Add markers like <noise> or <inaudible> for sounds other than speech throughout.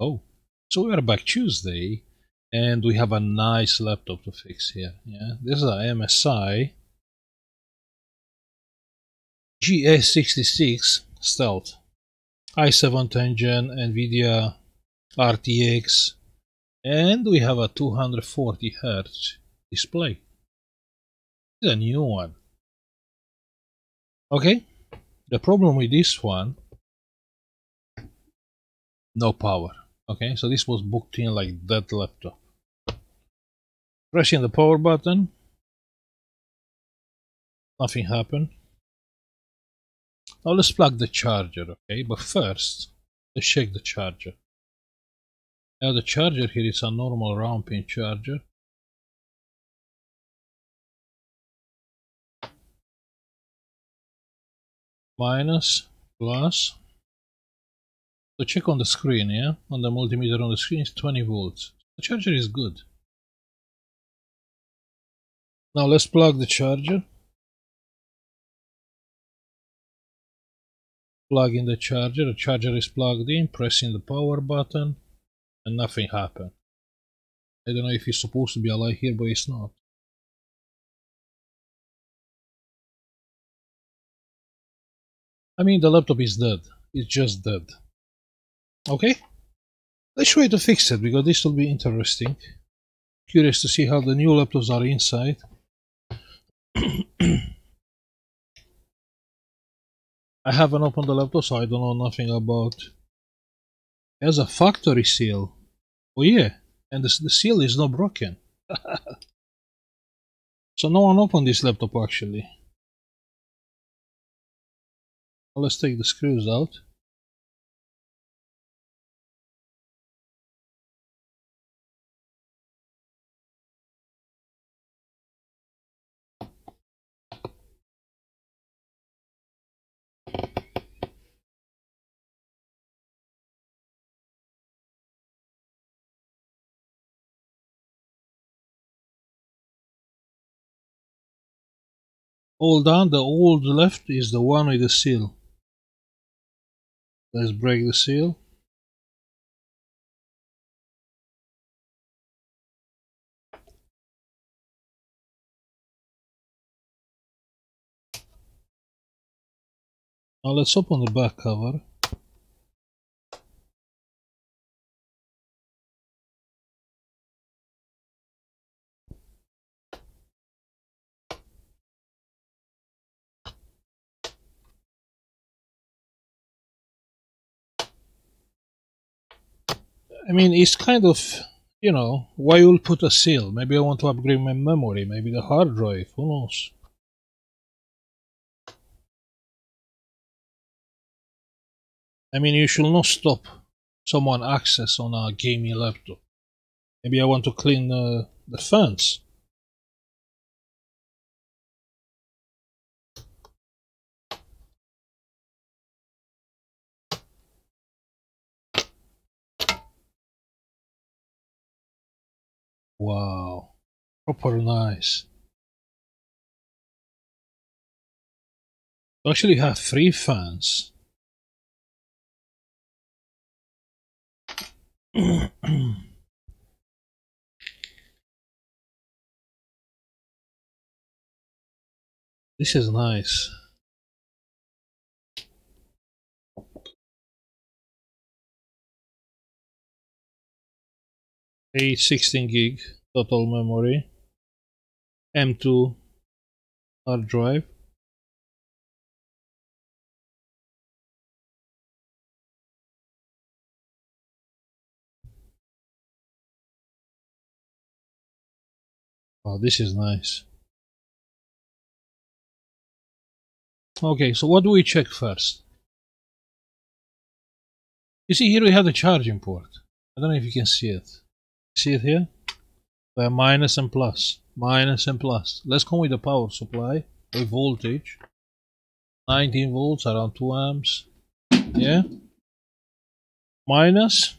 Oh, so we are back Tuesday and we have a nice laptop to fix here. Yeah, this is a MSI GS66 Stealth i7 10 Gen NVIDIA RTX and we have a 240 Hz display. It's a new one. Okay, the problem with this one no power okay so this was booked in like that laptop. Pressing the power button. Nothing happened. Now let's plug the charger okay? But first let's check the charger. Now the charger here is a normal round pin charger. Minus plus so check on the screen, yeah? On the multimeter on the screen is 20 volts. The charger is good. Now let's plug the charger. Plug in the charger. The charger is plugged in, pressing the power button, and nothing happened. I don't know if it's supposed to be a light here, but it's not. I mean, the laptop is dead. It's just dead. Okay, let's try to fix it because this will be interesting. Curious to see how the new laptops are inside. <clears throat> I haven't opened the laptop so I don't know nothing about it has a factory seal. Oh yeah, and the, the seal is not broken. <laughs> so no one opened this laptop actually. Let's take the screws out. Hold down, the old left is the one with the seal. Let's break the seal. Now let's open the back cover. I mean, it's kind of, you know, why you'll put a seal? Maybe I want to upgrade my memory, maybe the hard drive, who knows? I mean, you should not stop someone access on a gaming laptop. Maybe I want to clean uh, the fans. Wow, proper nice. Actually have three fans. <clears throat> this is nice. A 16 gig total memory M2 hard drive Oh, this is nice. Okay, so what do we check first? You see here we have the charging port. I don't know if you can see it. See it here? They're minus and Minus and plus. Let's go with the power supply. A voltage. 19 volts, around 2 amps. Yeah? Minus,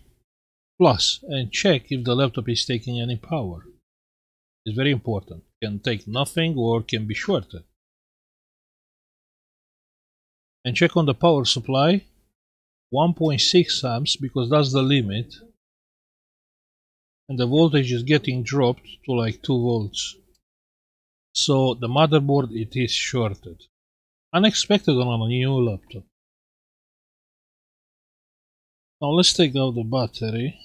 plus, and check if the laptop is taking any power. It's very important. Can take nothing or can be shorted. And check on the power supply. 1.6 amps because that's the limit and the voltage is getting dropped to like 2 volts. So the motherboard it is shorted. Unexpected on a new laptop. Now let's take out the battery.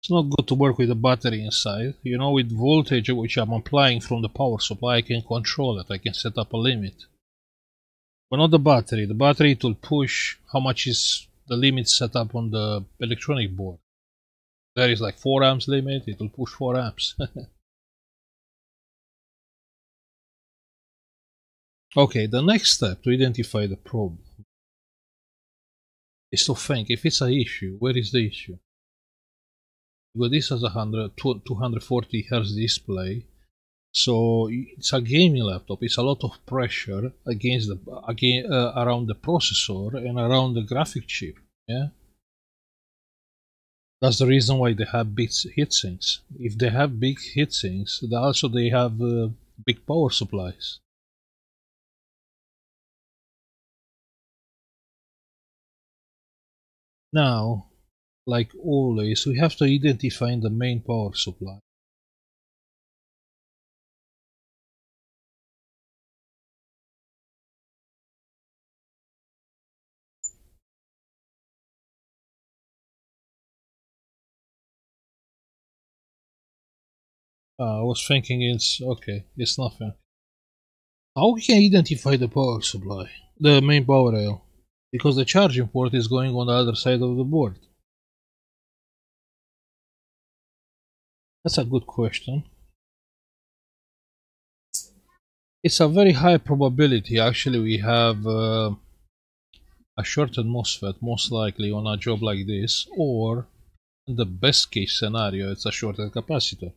It's not good to work with the battery inside. You know, with voltage which I'm applying from the power supply, I can control it. I can set up a limit. But not the battery. The battery it will push how much is the limit set up on the electronic board. There is like 4 amps limit, it will push 4 amps. <laughs> okay, the next step to identify the problem is to think if it's an issue, where is the issue? Because this has a 240 Hz display, so it's a gaming laptop. It's a lot of pressure against the again uh, around the processor and around the graphic chip. Yeah, that's the reason why they have big heatsinks. If they have big heatsinks, they also they have uh, big power supplies. Now, like always, we have to identify the main power supply. I was thinking it's okay, it's nothing. How we can identify the power supply, the main power rail? Because the charging port is going on the other side of the board. That's a good question. It's a very high probability. Actually, we have uh, a shorted MOSFET, most likely on a job like this, or in the best case scenario, it's a shorted capacitor.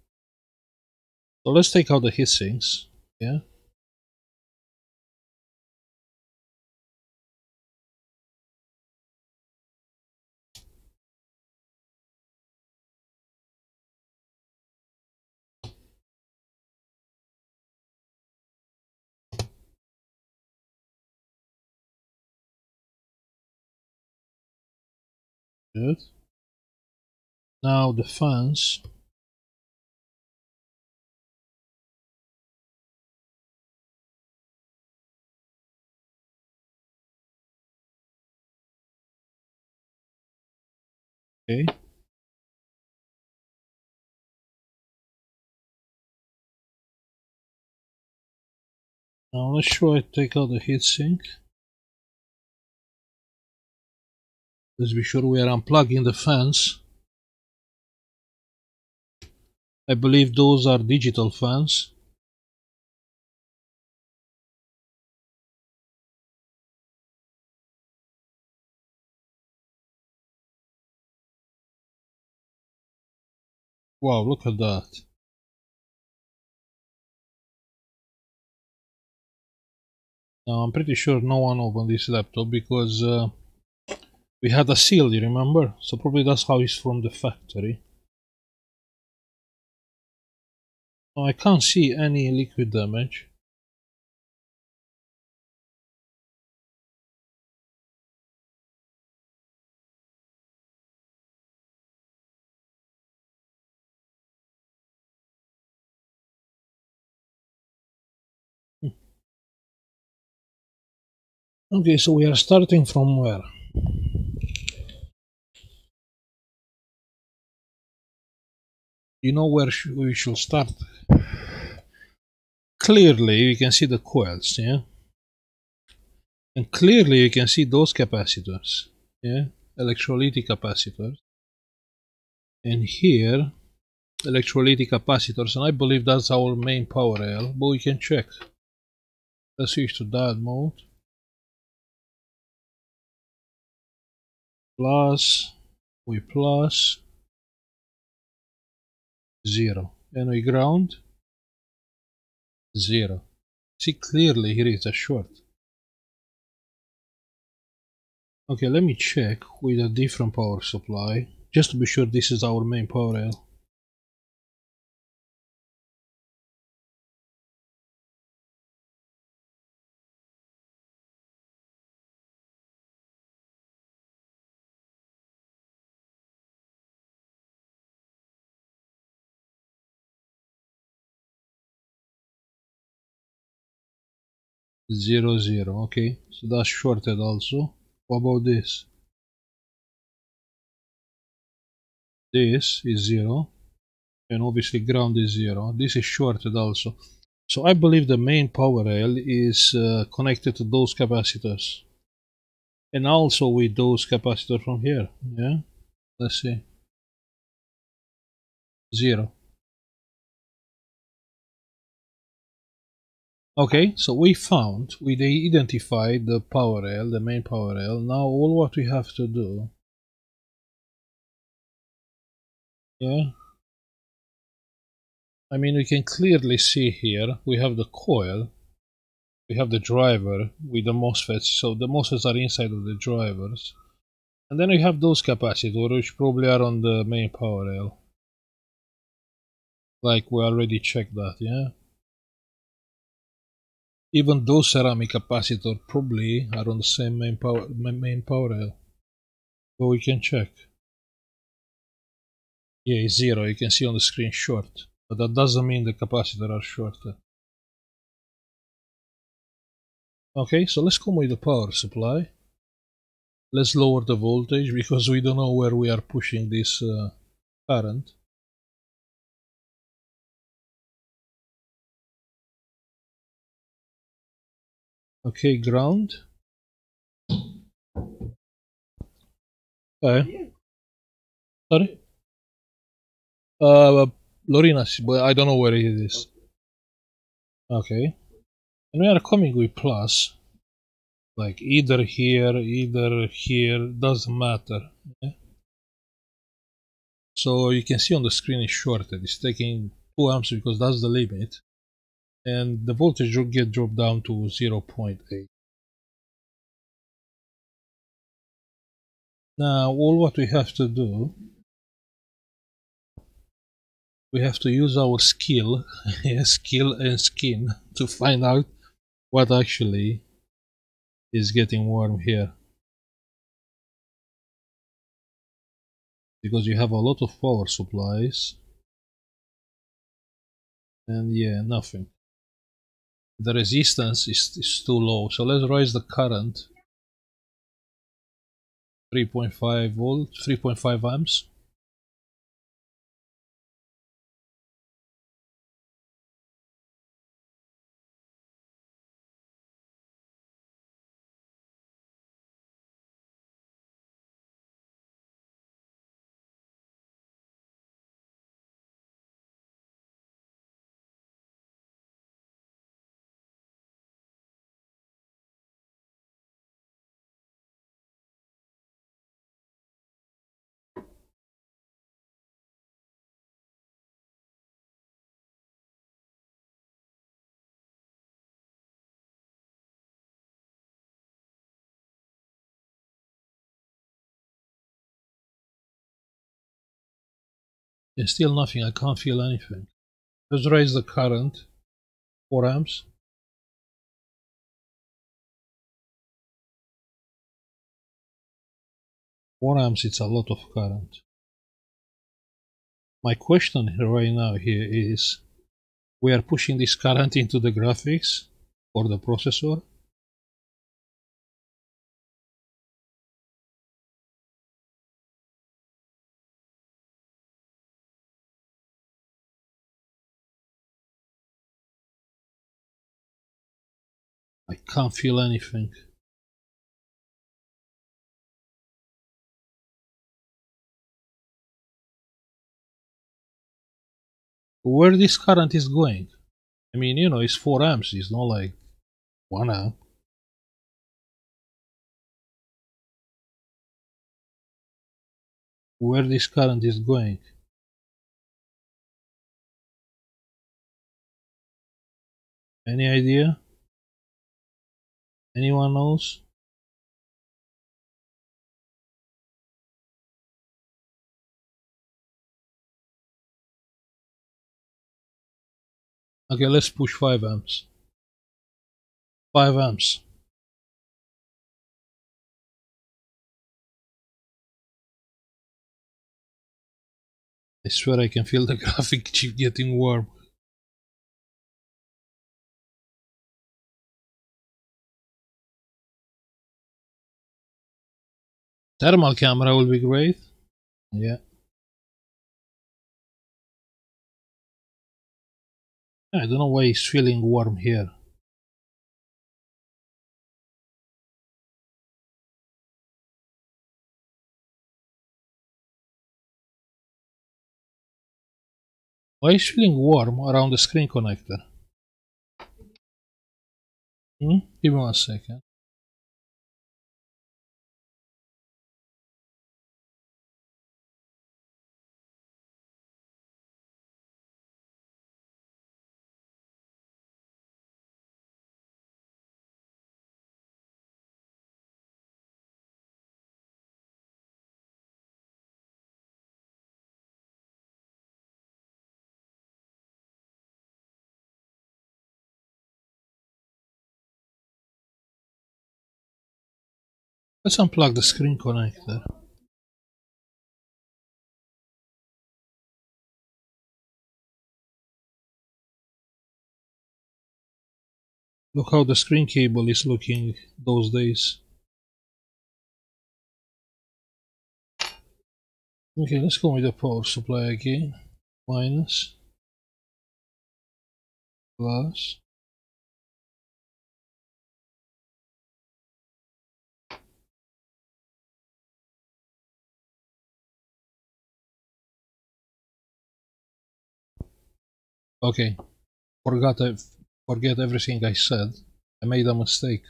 So let's take out the heatsinks. Yeah. Good. Now the fans Okay. Now let's try to take out the heatsink. Let's be sure we are unplugging the fans. I believe those are digital fans. Wow, look at that. Now, I'm pretty sure no one opened this laptop because uh, we had a seal, you remember? So probably that's how it's from the factory. Now, I can't see any liquid damage. Okay, so we are starting from where? You know where sh we should start? Clearly, you can see the coils, yeah? And clearly you can see those capacitors, yeah? Electrolytic capacitors. And here, electrolytic capacitors, and I believe that's our main power rail, but we can check. Let's switch to diode mode. plus we plus 0 and we ground 0 see clearly here is a short. Okay let me check with a different power supply. Just to be sure this is our main power rail. 0 0 okay. So that's shorted also. What about this? This is 0 and obviously ground is 0 this is shorted also. So I believe the main power rail is uh, connected to those capacitors. And also with those capacitors from here. Yeah. Let's see. 0 Okay, so we found, we identified the power rail, the main power rail. Now all what we have to do, yeah, I mean we can clearly see here, we have the coil, we have the driver with the MOSFETs, so the MOSFETs are inside of the drivers. And then we have those capacitors, which probably are on the main power rail. Like we already checked that, yeah? Even those ceramic capacitor probably are on the same main power, main power rail. But we can check. Yeah, it's zero. You can see on the screen short. But that doesn't mean the capacitor are shorted. Okay, so let's come with the power supply. Let's lower the voltage because we don't know where we are pushing this uh, current. Okay, ground. Okay. Sorry? Uh, Lorena, but I don't know where it is. Okay. And we are coming with plus. Like either here, either here, doesn't matter. So you can see on the screen it's shorted. It's taking 2 amps because that's the limit and the voltage will get dropped down to 0.8. Now all what we have to do, we have to use our skill, <laughs> skill and skin to find out what actually is getting warm here. Because you have a lot of power supplies and yeah, nothing the resistance is, is too low. So let's raise the current 3.5 volt, 3.5 amps. There's still nothing, I can't feel anything. Let's raise the current, 4 amps. Four amps, it's a lot of current. My question right now here is, we are pushing this current into the graphics or the processor I can't feel anything. Where this current is going? I mean, you know, it's 4 amps, it's not like 1 amp. Where this current is going? Any idea? Anyone knows? Okay, let's push 5 amps. 5 amps. I swear I can feel the <laughs> graphic chip getting warm. Thermal camera will be great. Yeah. I don't know why it's feeling warm here. Why is feeling warm around the screen connector? Hmm? Give me one second. Let's unplug the screen connector. Look how the screen cable is looking those days. Okay, let's go with the power supply again. Minus. Plus. Okay, forgot forget everything I said. I made a mistake.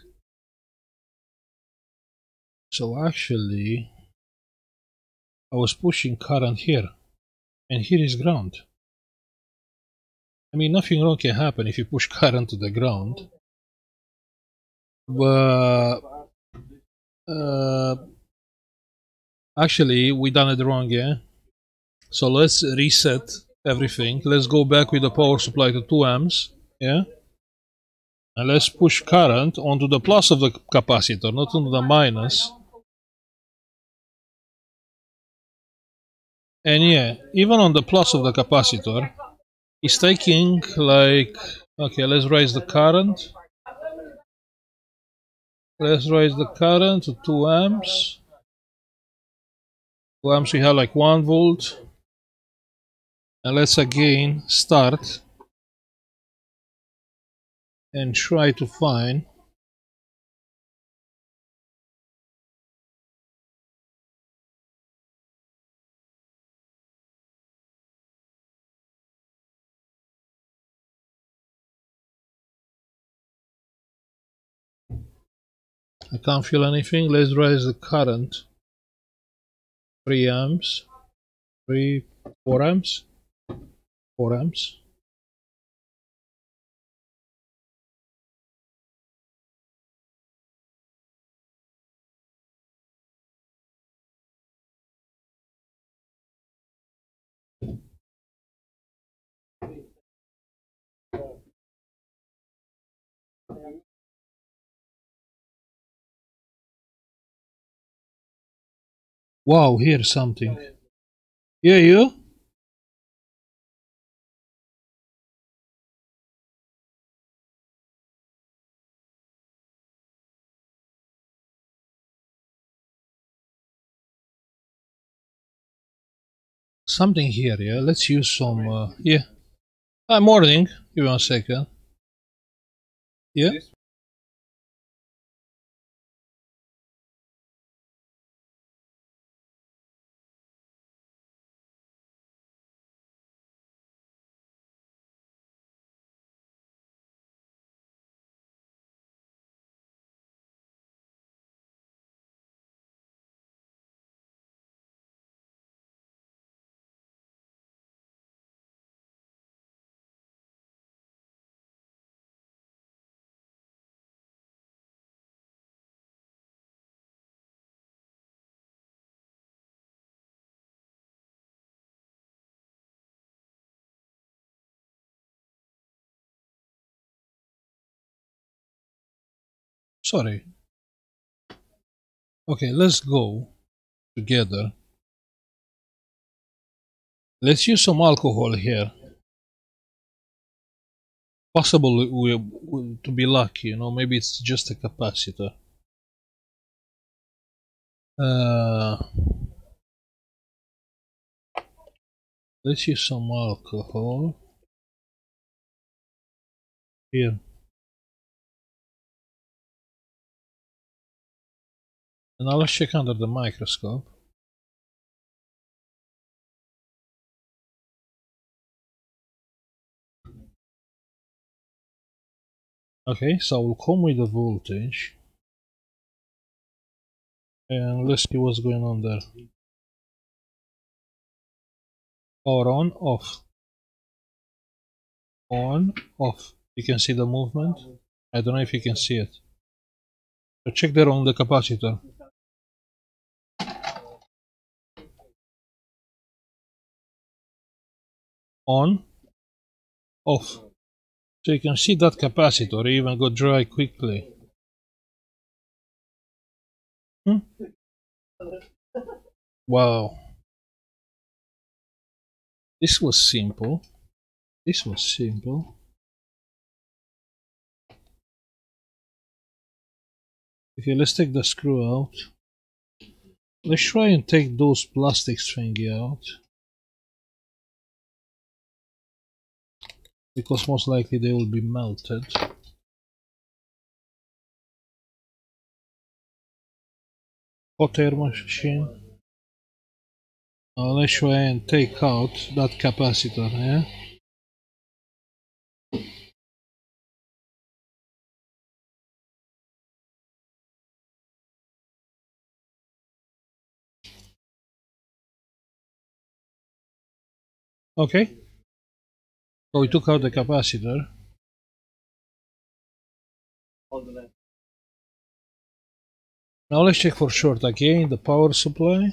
So actually, I was pushing current here, and here is ground. I mean, nothing wrong can happen if you push <laughs> current to the ground. But uh, actually, we done it wrong, yeah. So let's reset everything. Let's go back with the power supply to 2 amps. Yeah. And let's push current onto the plus of the capacitor, not onto the minus. And yeah, even on the plus of the capacitor, it's taking like, okay, let's raise the current. Let's raise the current to 2 amps. 2 amps we have like 1 volt and let's again start and try to find I can't feel anything. Let's raise the current. 3 amps. 3, 4 amps. 4 amps. Wow, here's something. Yeah, you? Something here, yeah? Let's use some, uh, yeah. Uh, morning, give me second. Yeah? Sorry. Okay, let's go together. Let's use some alcohol here. Possible we, we, to be lucky, you know, maybe it's just a capacitor. Uh, let's use some alcohol. Here. Now let's check under the microscope. Okay, so we'll come with the voltage. And let's see what's going on there. Power on, off. On, off. You can see the movement. I don't know if you can see it. So check there on the capacitor. On, off. So you can see that capacitor even go dry quickly. Hmm? Wow. This was simple. This was simple. Okay, let's take the screw out. Let's try and take those plastic thingy out. Because most likely they will be melted. Hot air machine. Now let's try and take out that capacitor, yeah? Okay. So we took out the capacitor. Now let's check for short again the power supply.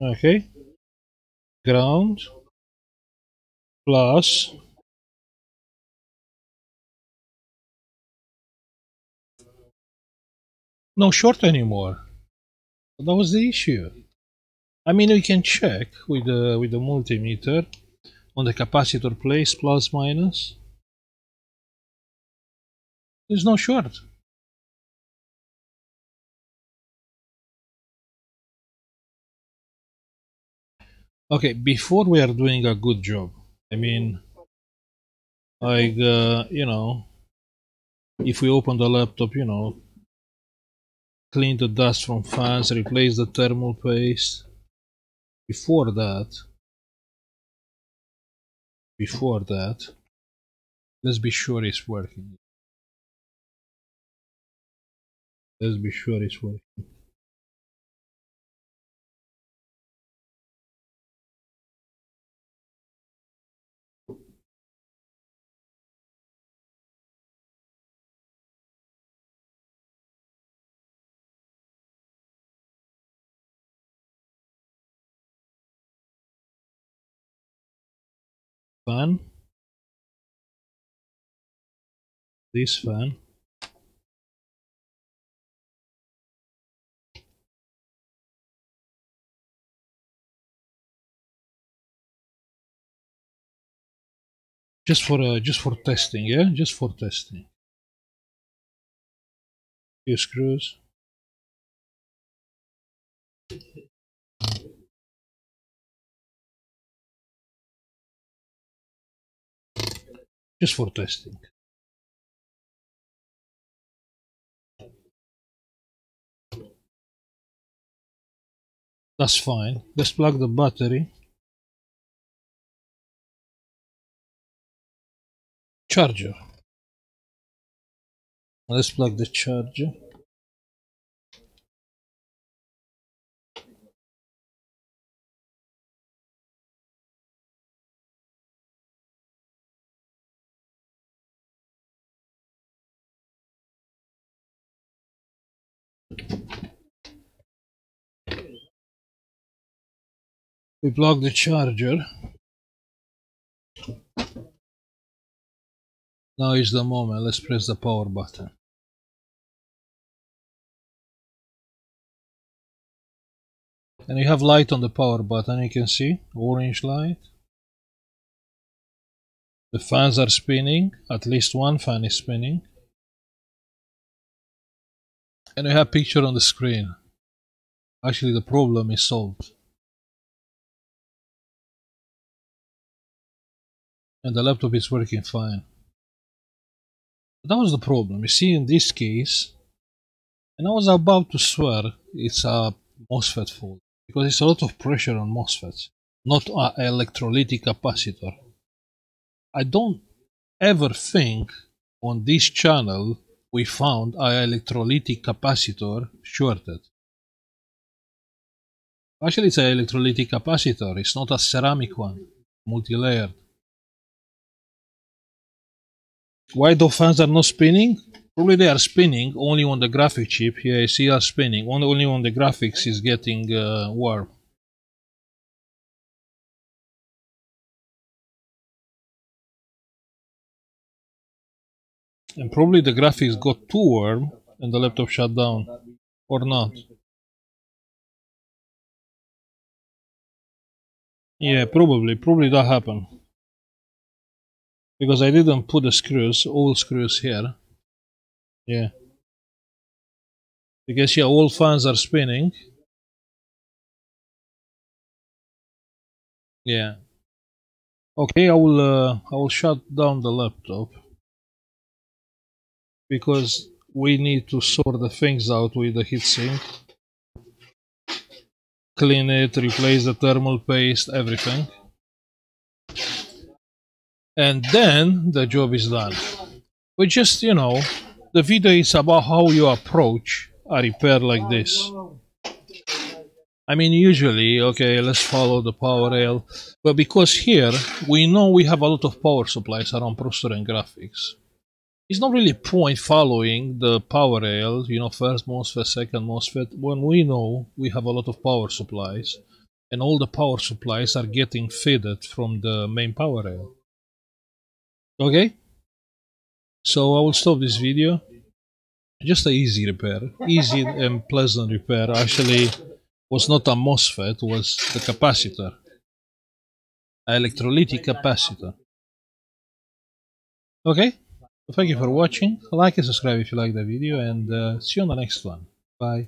Okay. Ground plus no short anymore. That was the issue. I mean, we can check with the with the multimeter on the capacitor place plus minus. There's no short. Okay, before we are doing a good job, I mean, like, uh, you know, if we open the laptop, you know, clean the dust from fans, replace the thermal paste, before that before that let's be sure it's working. Let's be sure it's working fan this fan just for uh, just for testing yeah? Just for testing. Few screws just for testing. That's fine. Let's plug the battery. Charger. Let's plug the charger. We plug the charger now is the moment let's press the power button and you have light on the power button you can see orange light The fans are spinning, at least one fan is spinning. And we have picture on the screen. Actually the problem is solved. And the laptop is working fine. That was the problem. You see in this case, and I was about to swear it's a MOSFET fault because it's a lot of pressure on MOSFETs, not an electrolytic capacitor. I don't ever think on this channel we found an electrolytic capacitor shorted. Actually, it's an electrolytic capacitor, it's not a ceramic one, multi-layered. Why the fans are not spinning? Probably they are spinning only on the graphic chip. Here I see are spinning. Only on the graphics is getting uh, warm. And probably the graphics got too warm and the laptop shut down. Or not. Yeah, probably. Probably that happened. Because I didn't put the screws, all screws here. Yeah. Because yeah, all fans are spinning. Yeah. Okay, I will uh, I will shut down the laptop because we need to sort the things out with the heatsink. Clean it, replace the thermal paste, everything. And then the job is done. But just, you know, the video is about how you approach a repair like this. I mean, usually, okay, let's follow the power rail. But because here, we know we have a lot of power supplies around processor and graphics. It's not really point following the power rail, you know, first MOSFET, second MOSFET, when we know we have a lot of power supplies and all the power supplies are getting fed from the main power rail. Okay? So I will stop this video. Just a easy repair, easy and pleasant repair. Actually, was not a MOSFET, was the capacitor, electrolytic capacitor. Okay, thank you for watching. Like and subscribe if you like the video, and uh, see you on the next one. Bye.